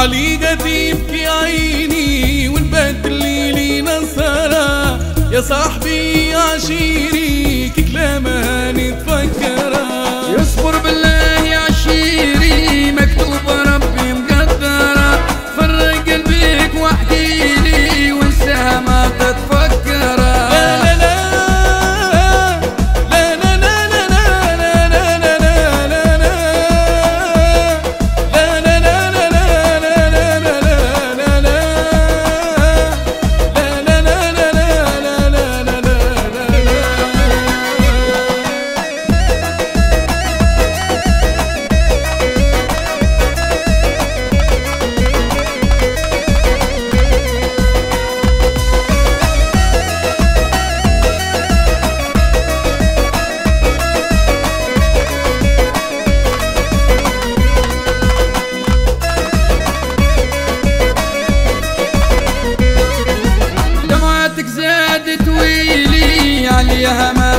علي قديم في عيني ونبدل ليلي نصره يا صاحبي يا عشيري وجهها ما